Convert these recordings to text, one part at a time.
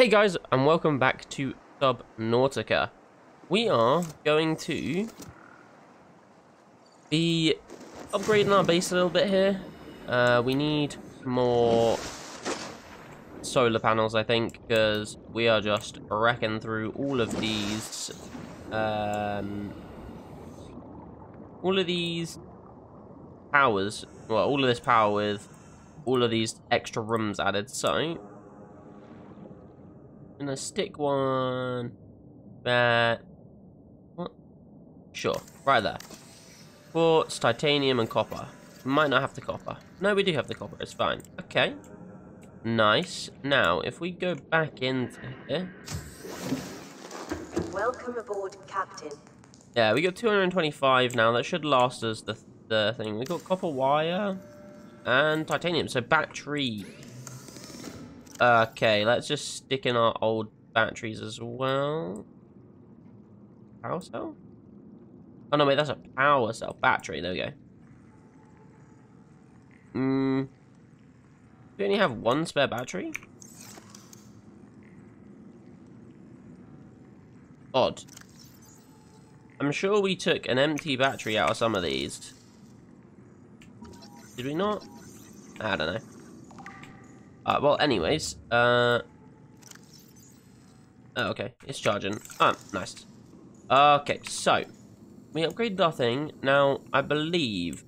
Hey guys, and welcome back to Subnautica. We are going to be upgrading our base a little bit here. Uh, we need more solar panels, I think, because we are just wrecking through all of these, um, all of these powers, well, all of this power with all of these extra rooms added. So, gonna stick one there. What? Sure, right there. Quartz, titanium, and copper. Might not have the copper. No, we do have the copper. It's fine. Okay. Nice. Now, if we go back into here. Welcome aboard, Captain. Yeah, we got 225 now. That should last us the, the thing. We got copper wire and titanium. So battery Okay, let's just stick in our old batteries as well. Power cell? Oh no, wait, that's a power cell. Battery, there we go. Hmm. We only have one spare battery? Odd. I'm sure we took an empty battery out of some of these. Did we not? I don't know. Uh, well, anyways, uh... Oh, okay, it's charging. Oh, nice. Okay, so, we upgraded our thing. Now, I believe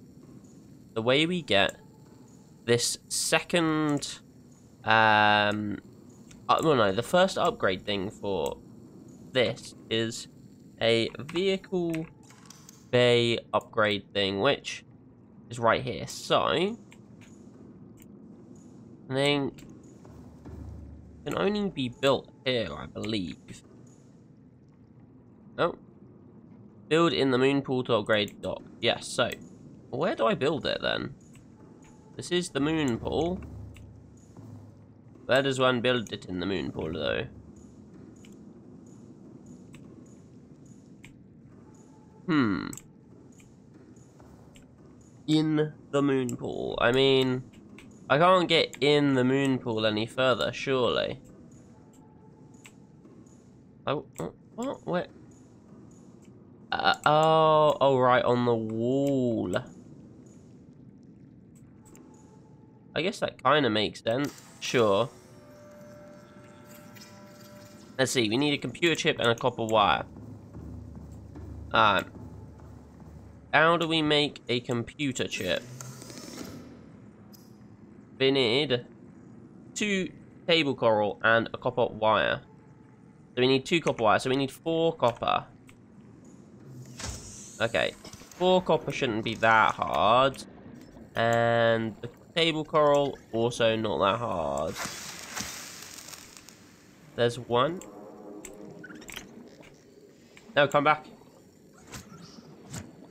the way we get this second, um, uh, well, no, the first upgrade thing for this is a vehicle bay upgrade thing, which is right here. So, I think can only be built here, I believe. Oh. Build in the moon pool to upgrade dock. Yes, so where do I build it then? This is the moon pool. Where does one build it in the moon pool though? Hmm. In the moon pool. I mean, I can't get in the moon pool any further, surely. Oh, oh what? Where? Uh, oh, oh, right, on the wall. I guess that kind of makes sense. Sure. Let's see, we need a computer chip and a copper wire. Alright. How do we make a computer chip? We need two table coral and a copper wire. So we need two copper wire. So we need four copper. Okay. Four copper shouldn't be that hard. And the table coral, also not that hard. There's one. No, come back.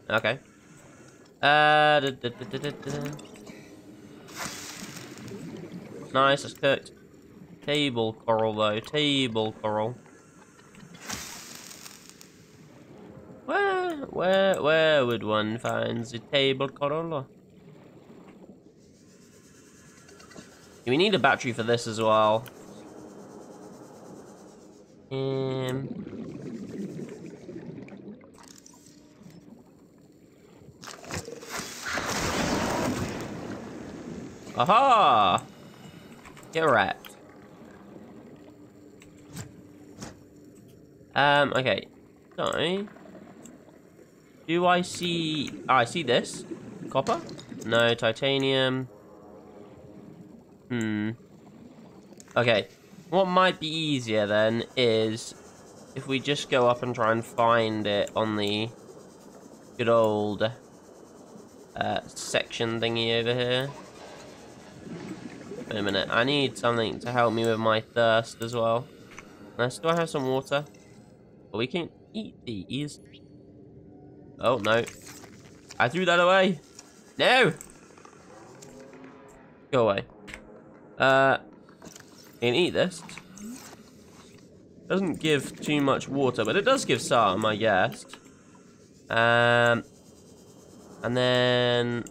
Okay. Uh, da, da, da, Nice, it's cooked. Table coral, though. Table coral. Where, where, where would one find the table coral? We need a battery for this as well. Um... Aha! Get wrecked. Um, okay. So, do I see... Oh, I see this. Copper? No, titanium. Hmm. Okay. What might be easier then is if we just go up and try and find it on the good old uh, section thingy over here. Wait a minute. I need something to help me with my thirst as well. Nice. Do I have some water? Oh, we can eat these. Oh, no. I threw that away. No! Go away. Uh, can eat this. Doesn't give too much water, but it does give some, I guess. Um, and then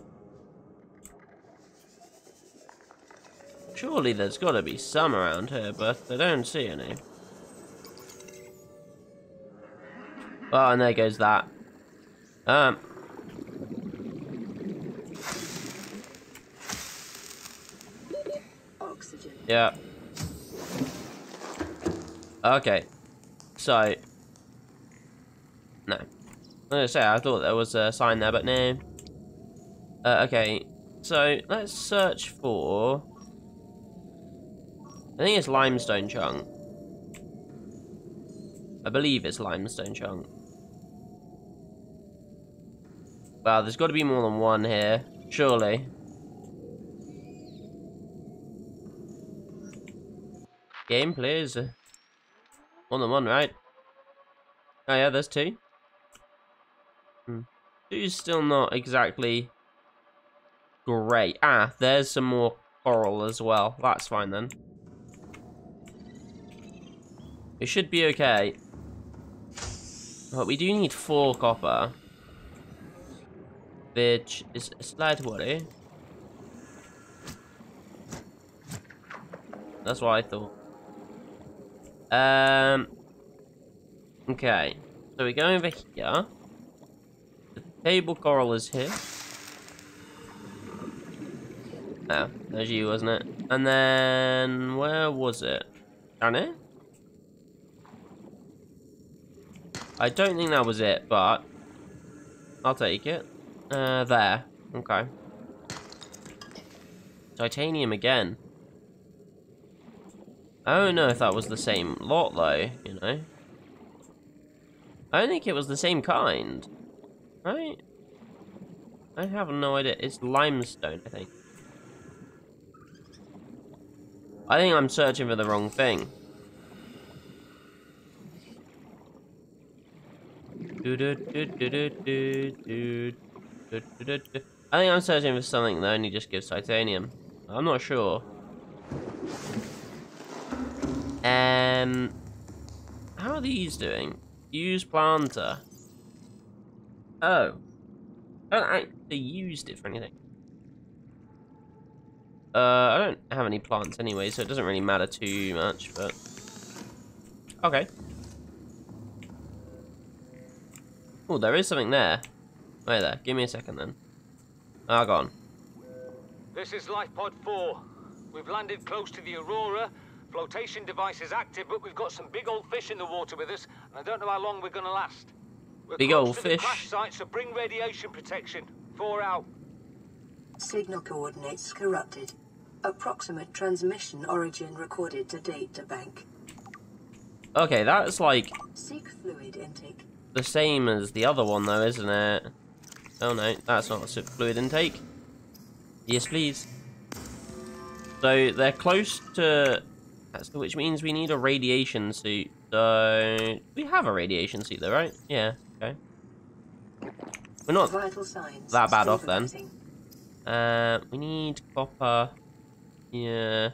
Surely there's got to be some around here, but I don't see any. Oh, and there goes that. Um. Oxygen. Yeah. Okay. So. No. I was gonna say, I thought there was a sign there, but no. Uh, okay. So, let's search for... I think it's limestone chunk. I believe it's limestone chunk. Wow, there's got to be more than one here, surely. Game, please. More than one, right? Oh yeah, there's two. Hmm. Two's still not exactly great. Ah, there's some more coral as well. That's fine then. It should be okay. But we do need four copper. Which is a slight worry. That's what I thought. Um. Okay. So we go over here. The table coral is here. Oh, there's you, wasn't it? And then where was it? Down here? I don't think that was it, but I'll take it. Uh, there. Okay. Titanium again. I don't know if that was the same lot, though, you know. I don't think it was the same kind. Right? I have no idea. It's limestone, I think. I think I'm searching for the wrong thing. I think I'm searching for something that only just gives titanium. I'm not sure. Um, how are these doing? Use planter. Oh. I don't actually used it for anything. Uh, I don't have any plants anyway, so it doesn't really matter too much, but... Okay. Oh, there is something there. Wait there, give me a second then. Ah, gone. This is Life Pod 4. We've landed close to the Aurora. Flotation device is active, but we've got some big old fish in the water with us, and I don't know how long we're gonna last. We're Big close old to fish. The crash site, so bring radiation protection. Four out. Signal coordinates corrupted. Approximate transmission origin recorded to data bank. Okay, that's like Seek fluid intake. The same as the other one though, isn't it? Oh no, that's not a fluid intake. Yes, please. So they're close to, that's which means we need a radiation suit. So we have a radiation suit though, right? Yeah. Okay. We're not. That bad off then. Uh, we need copper. Yeah.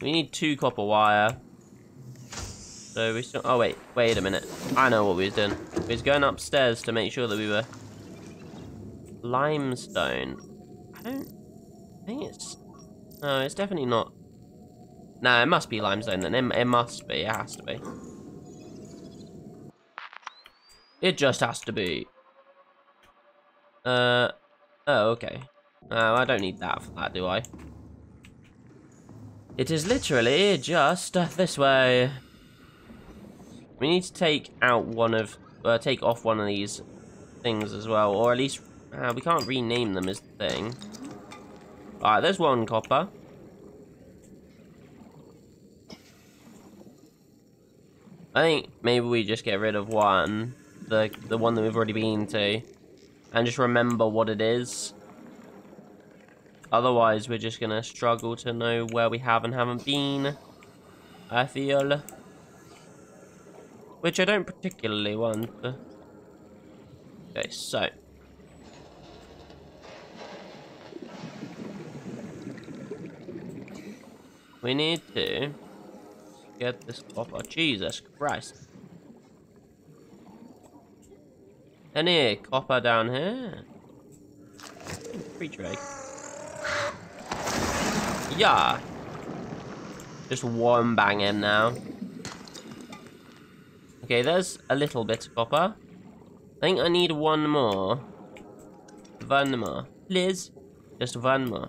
We need two copper wire. So we still. Oh wait, wait a minute. I know what we was doing. We was going upstairs to make sure that we were limestone. I don't think it's. No, it's definitely not. No, it must be limestone then. It, it must be. It has to be. It just has to be. Uh. Oh, okay. Oh, I don't need that for that, do I? It is literally just this way. We need to take out one of, uh, take off one of these things as well, or at least, uh, we can't rename them as the thing. Alright, there's one copper. I think maybe we just get rid of one, the the one that we've already been to, and just remember what it is. Otherwise, we're just gonna struggle to know where we have and haven't been. I feel. Which I don't particularly want. Okay, so. We need to get this copper. Oh, Jesus Christ. Any copper down here? Free trade. Yeah. Just one banging now. Okay, there's a little bit of copper. I think I need one more. One more. Please. Just one more.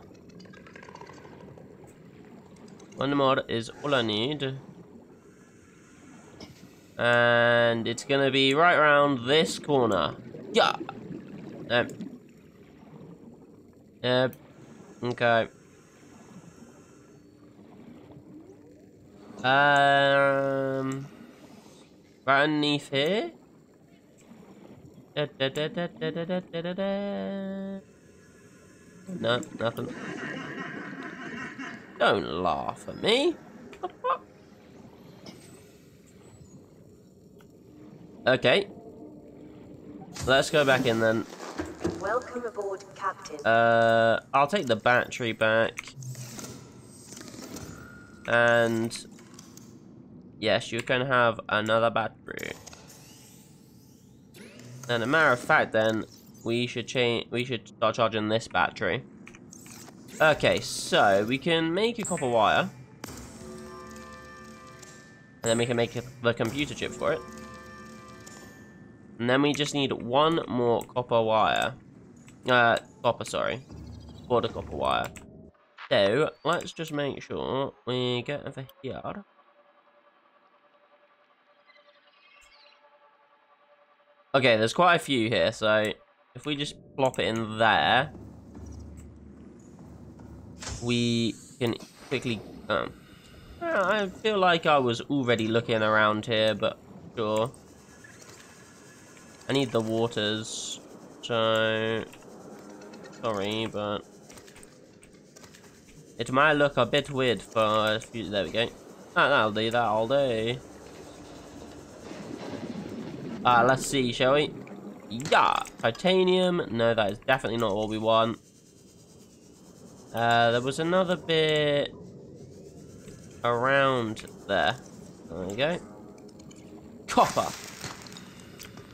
One more is all I need. And it's gonna be right around this corner. Yeah. Yep. Yep. Okay. Um, Right underneath here. Da, da, da, no, nothing. Don't laugh at me. Okay. Let's go back in then. Welcome aboard, Captain. Uh, I'll take the battery back. And yes, you can have another battery. And a matter of fact, then we should change. We should start charging this battery. Okay, so we can make a copper wire, and then we can make the computer chip for it. And then we just need one more copper wire. Uh, copper, sorry. For the copper wire. So, let's just make sure we get over here. Okay, there's quite a few here, so if we just plop it in there, we can quickly... Um, I feel like I was already looking around here, but sure. I need the waters, so... Sorry, but... It might look a bit weird for... There we go. Ah, that'll do, that'll do. Uh, let's see, shall we? Yeah, titanium. No, that is definitely not what we want. Uh, there was another bit around there. There we go. Copper.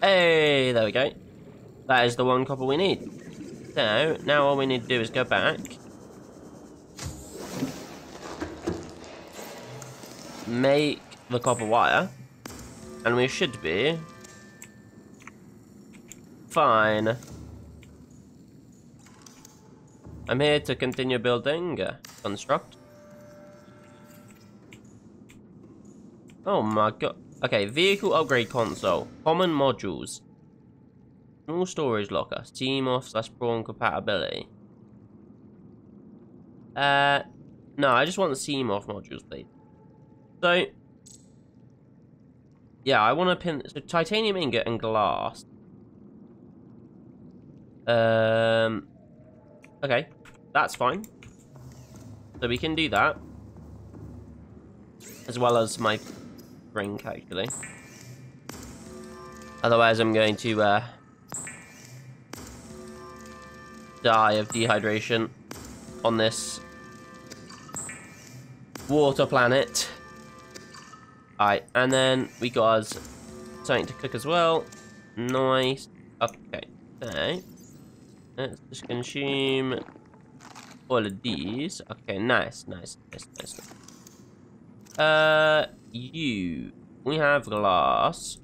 Hey, there we go. That is the one copper we need. So, now all we need to do is go back. Make the copper wire. And we should be fine. I'm here to continue building. Uh, construct. Oh my god. Okay, vehicle upgrade console. Common modules. Small storage locker. Seamoth slash prawn compatibility. Uh, no, I just want the Seamoth modules, please. So, yeah, I want to pin... So, titanium ingot and glass. Um, okay, that's fine. So we can do that. As well as my drink, actually. Otherwise, I'm going to uh, die of dehydration on this water planet. Alright, and then we got us something to cook as well. Nice. Okay, so Let's just consume all of these. Okay, nice, nice, nice, nice. Uh, you. We have glass.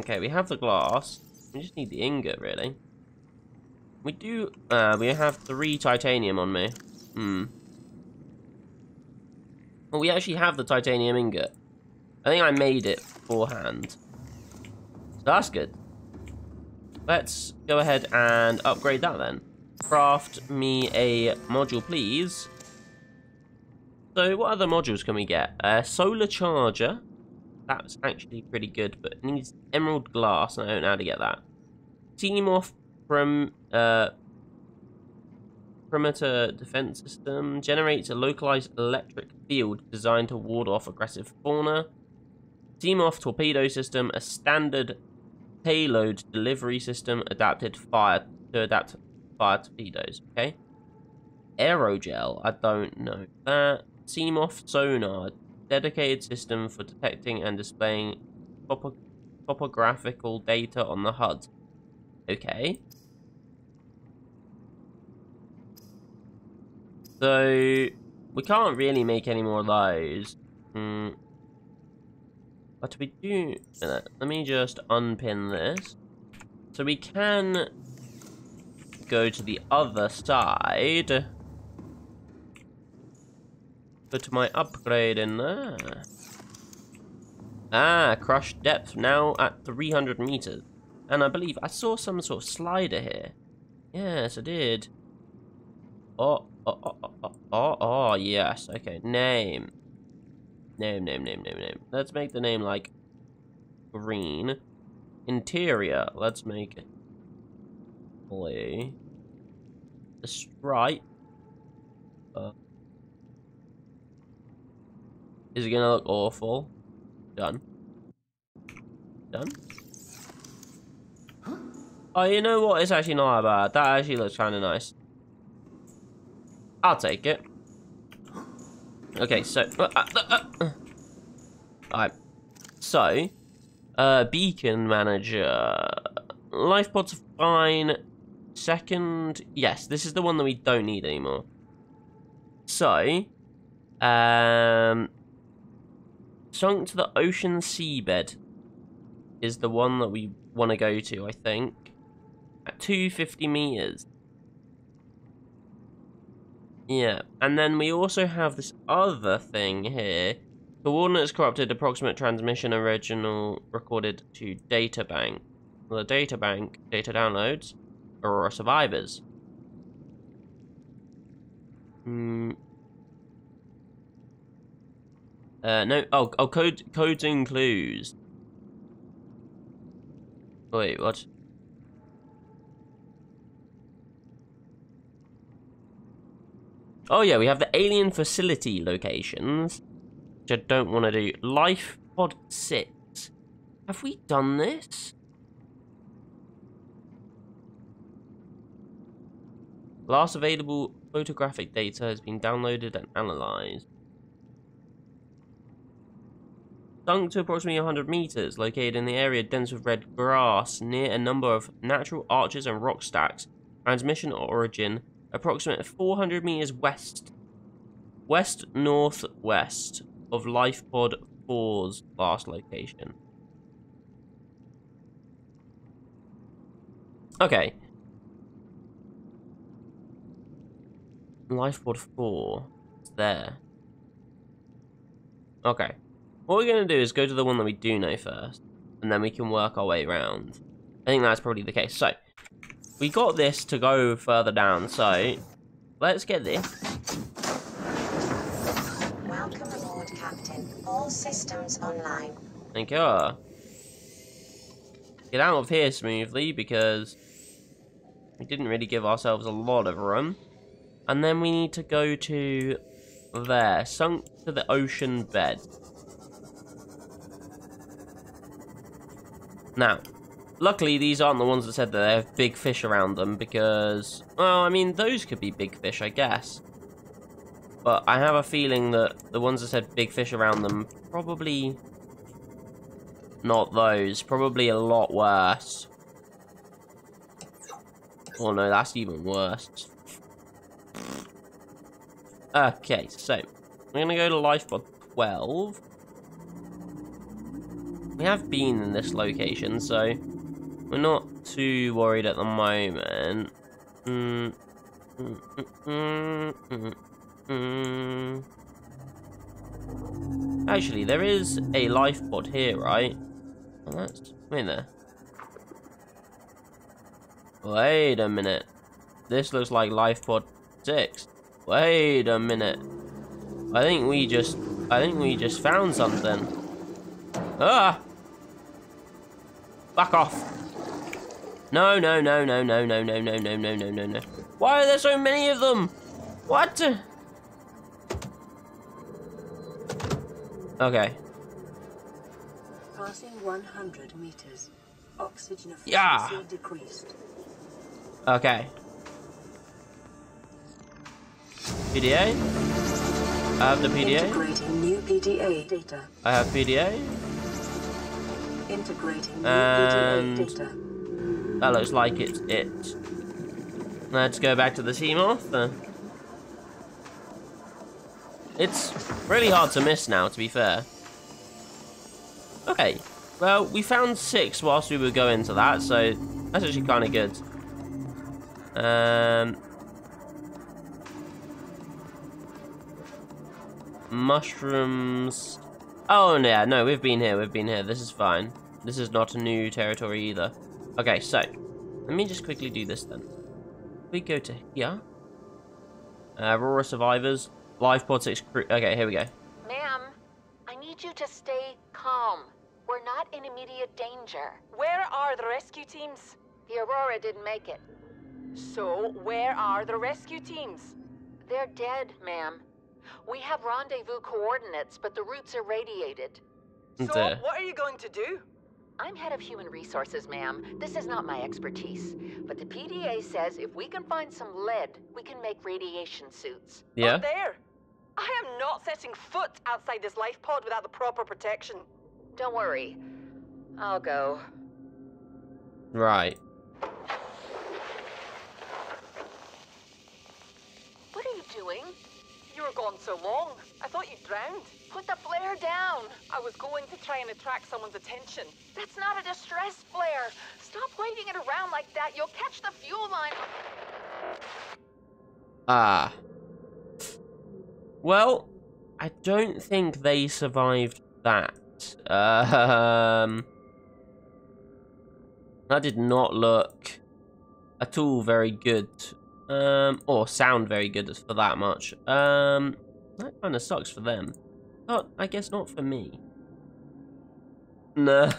Okay, we have the glass. We just need the ingot, really. We do, uh, we have three titanium on me. Hmm. Well, we actually have the titanium ingot. I think I made it beforehand. So that's good. Let's go ahead and upgrade that then. Craft me a module, please. So what other modules can we get? A solar charger. That's actually pretty good, but it needs enameled glass, and I don't know how to get that. Seamoth from uh, perimeter defense system generates a localized electric field designed to ward off aggressive fauna. Seamoth torpedo system, a standard payload delivery system adapted fire to adapt fire torpedoes. Okay. Aerogel, I don't know that. Seamoth sonar, dedicated system for detecting and displaying topo topographical data on the HUD. Okay. So we can't really make any more of those. Hmm. But we do... Let me just unpin this. So we can go to the other side. Put my upgrade in there. Ah, crushed depth now at 300 meters. And I believe I saw some sort of slider here. Yes, I did. Oh, oh, oh, oh, oh, oh, oh, yes. Okay, name. Name, name, name, name, name. Let's make the name like green. Interior, let's make it blue. Stripe. Uh, is it gonna look awful? Done. Done. Oh, you know what? It's actually not that bad. That actually looks kind of nice. I'll take it. Okay, so... Uh, uh, uh, uh. Alright. So, uh, Beacon Manager. Life pods are fine. Second... Yes, this is the one that we don't need anymore. So, um... Sunk to the ocean seabed is the one that we want to go to, I think. At 250 meters. Yeah, and then we also have this other thing here. Coordinates corrupted, approximate transmission original recorded to data bank. The data bank, data downloads, Aurora survivors. Hmm. Uh, no, oh, oh, code, codes and clues. Wait, what? Oh yeah, we have the alien facility locations, which I don't want to do. Life Pod 6. Have we done this? Last available photographic data has been downloaded and analyzed. Sunk to approximately 100 meters, located in the area dense with red grass, near a number of natural arches and rock stacks. Transmission origin approximately 400 meters west, west northwest of LifePod 4's last location. Okay. LifePod 4. It's there. Okay. What we're going to do is go to the one that we do know first, and then we can work our way around. I think that's probably the case. So, we got this to go further down, so let's get this. Welcome aboard, Captain. All systems online. Thank you. Get out of here smoothly because we didn't really give ourselves a lot of room. And then we need to go to there, sunk to the ocean bed. Now, Luckily, these aren't the ones that said that they have big fish around them because, well, I mean, those could be big fish, I guess. But I have a feeling that the ones that said big fish around them, probably not those. Probably a lot worse. Oh no, that's even worse. Okay, so, we're to go to Lifepod 12. We have been in this location, so we're not too worried at the moment. Mm, mm, mm, Actually, there is a life pod here, right? Well, that's in there. Wait a minute. This looks like life pod 6. Wait a minute. I think we just I think we just found something. Ah! Back off. No, no, no, no, no, no, no, no, no, no, no, no, no. Why are there so many of them? What? Okay. Passing 100 meters. Oxygen efficiency yeah. decreased. Okay. PDA? I have the PDA. Integrating new PDA data. I have PDA. Integrating new and PDA data. That looks like it's it. Let's go back to the Seamoth. Uh, It's really hard to miss now, to be fair. Okay, well, we found six whilst we were going to that, so that's actually kind of good. Um, mushrooms. Oh, yeah, no, we've been here, we've been here. This is fine. This is not a new territory either. Okay, so, let me just quickly do this then. We go to here. Uh, Aurora Survivors. Life Pod 6 crew. Okay, here we go. Ma'am, I need you to stay calm. We're not in immediate danger. Where are the rescue teams? The Aurora didn't make it. So, where are the rescue teams? They're dead, ma'am. We have rendezvous coordinates, but the routes are radiated. So, what are you going to do? I'm head of human resources, ma'am. This is not my expertise. But the PDA says if we can find some lead, we can make radiation suits. Yeah? Up there. I am not setting foot outside this life pod without the proper protection. Don't worry. I'll go. Right. What are you doing? You were gone so long. I thought you drowned. Put the flare down! I was going to try and attract someone's attention. That's not a distress flare! Stop waving it around like that. You'll catch the fuel line. Ah. Well, I don't think they survived that. Um, that did not look at all very good. Um, or sound very good for that much. Um, that kind of sucks for them. But I guess not for me. Nah.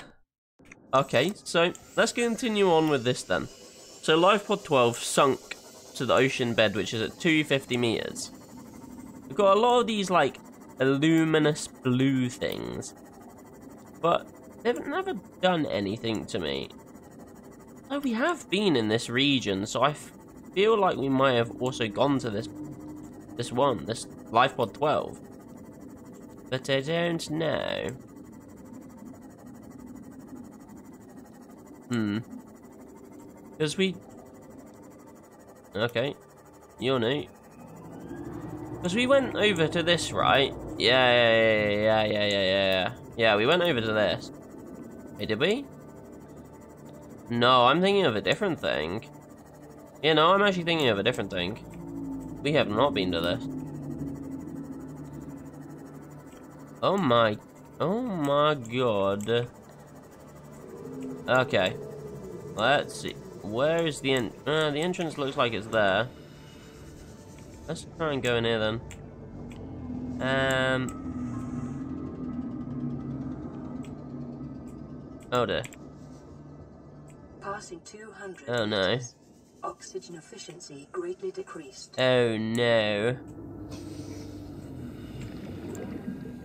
Okay, so let's continue on with this then. So LifePod 12 sunk to the ocean bed, which is at 250 meters. We've got a lot of these like luminous blue things, but they've never done anything to me. Oh, we have been in this region, so I feel like we might have also gone to this this one, this LifePod 12. But I don't know. Hmm. Because we... Okay. You're new. Because we went over to this, right? Yeah, yeah, yeah, yeah, yeah, yeah, yeah, we went over to this. Wait, did we? No, I'm thinking of a different thing. Yeah, no, I'm actually thinking of a different thing. We have not been to this. Oh my... Oh my god. Okay. Let's see. Where is the en- uh, the entrance looks like it's there. Let's try and go in here then. Um. Oh dear. Passing 200 Oh, no. Oxygen efficiency greatly decreased. Oh no.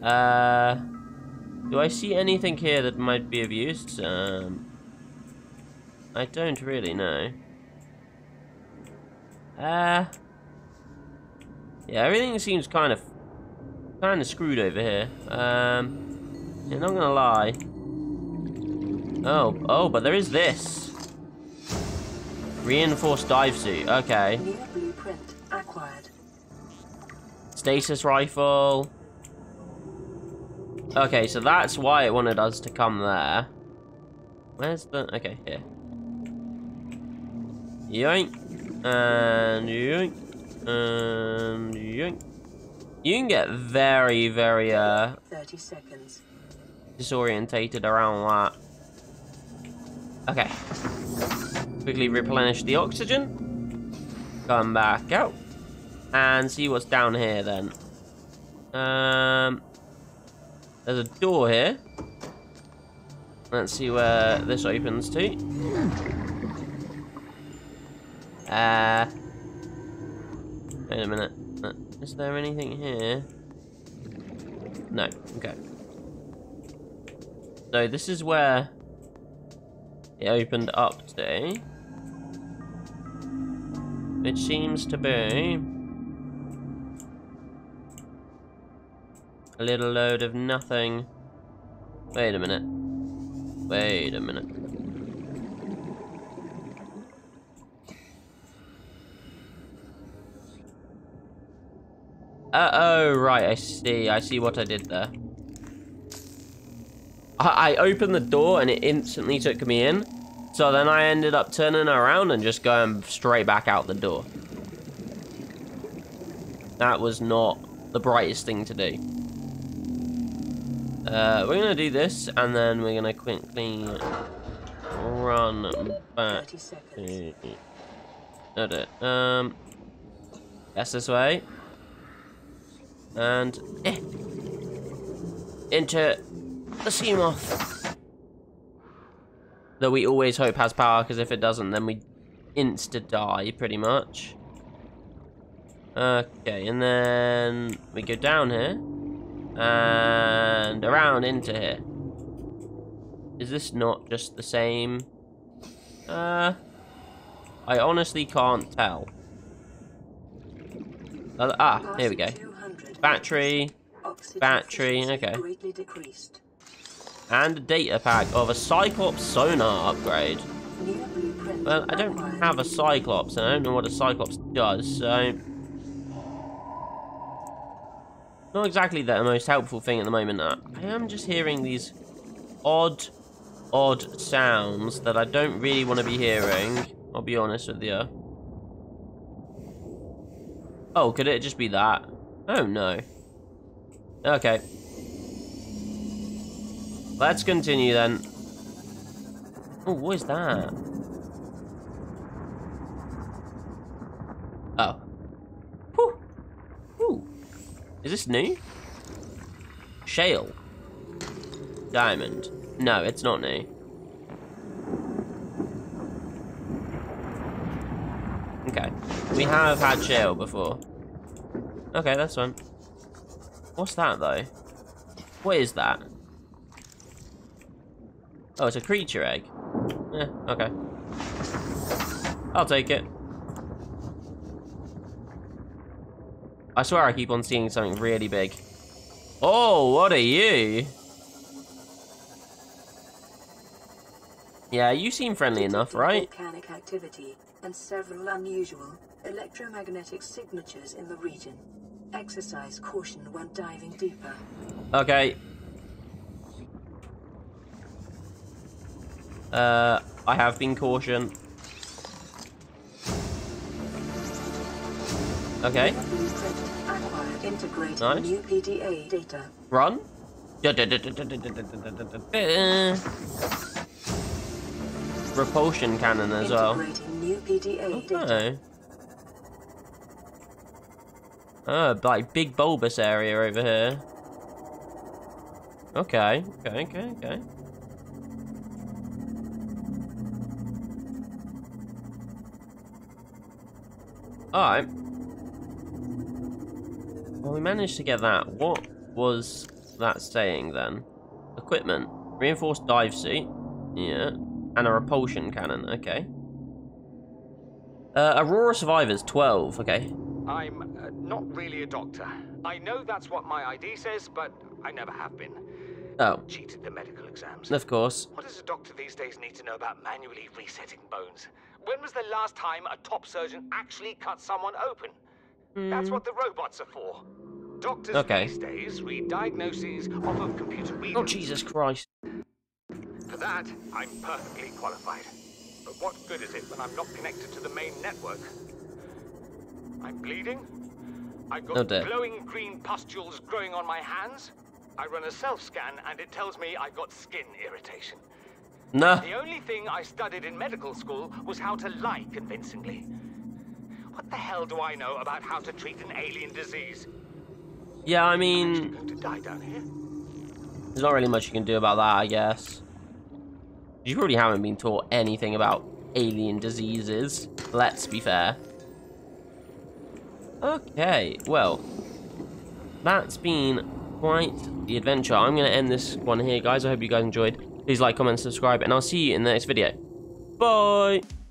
Uh. Do I see anything here that might be of use? Um. I don't really know. Uh. Yeah, everything seems kind of, kind of screwed over here. Um. Yeah, not gonna lie. Oh, oh, but there is this. Reinforced dive suit. Okay. New blueprint acquired. Stasis rifle. Okay, so that's why it wanted us to come there. Where's the... Okay, here. Yoink. And yoink. And yoink. You can get very, very, uh, 30 seconds. disorientated around that. Okay. Quickly replenish the oxygen. Come back out. And see what's down here then. Um, there's a door here. Let's see where this opens to. Uh, wait a minute. Uh, Is there anything here? No. Okay. So this is where it opened up to. It seems to be a little load of nothing. Wait a minute. Wait a minute. Uh, oh, right, I see. I see what I did there. I, I opened the door and it instantly took me in. So then I ended up turning around and just going straight back out the door. That was not the brightest thing to do. Uh, we're gonna do this, and then we're gonna quickly run back 30 seconds. to... Got it. Um, yes, this way. And eh, into the Seamoth. That we always hope has power, because if it doesn't, then we insta die pretty much. Okay, and then we go down here and around into here. Is this not just the same? Uh, I honestly can't tell. Uh, ah, here we go. Battery, battery, okay. And a data pack of a Cyclops sonar upgrade. Well, I don't have a Cyclops, and I don't know what a Cyclops does, so... Not exactly the most helpful thing at the moment. I am just hearing these odd, odd sounds that I don't really want to be hearing. I'll be honest with you. Oh, could it just be that? Oh, no. Okay. Let's continue then. Oh, what is that? Is this new? Shale. Diamond. No, it's not new. Okay. We have had shale before. Okay, that's fine. What's that, though? What is that? Oh, it's a creature egg. Yeah, okay. I'll take it. I swear I keep on seeing something really big. Oh, what are you? Yeah, you seem friendly enough, right? Volcanic activity and several unusual electromagnetic signatures in the region. Exercise caution when diving deeper. Okay. Uh, I have been cautioned. Okay. Integrating Nice. new PDA data. run. Repulsion cannon as well. Integrating new PDA data. Oh. Oh, like big bulbous area over here. Okay, okay, okay, okay. Alright. Well, we managed to get that. What was that saying then? Equipment. Reinforced dive suit. Yeah. And a repulsion cannon. Okay. Uh, Aurora Survivors, 12. Okay. I'm uh, not really a doctor. I know that's what my ID says, but I never have been. Oh, Cheated the medical exams. of course. What does a doctor these days need to know about manually resetting bones? When was the last time a top surgeon actually cut someone open? That's mm. what the robots are for. Doctors Okay. these days read diagnoses off of computer oh, readers. Oh, Jesus Christ. For that, I'm perfectly qualified. But what good is it when I'm not connected to the main network? I'm bleeding. I've got Oh, dear. glowing green pustules growing on my hands. I run a self-scan and it tells me I've got skin irritation. Nah. The only thing I studied in medical school was how to lie convincingly. What the hell do I know about how to treat an alien disease? Yeah, I mean, going to die down here. there's not really much you can do about that, I guess. You probably haven't been taught anything about alien diseases. Let's be fair. Okay, well, that's been quite the adventure. I'm going to end this one here, guys. I hope you guys enjoyed. Please like, comment, subscribe, and I'll see you in the next video. Bye!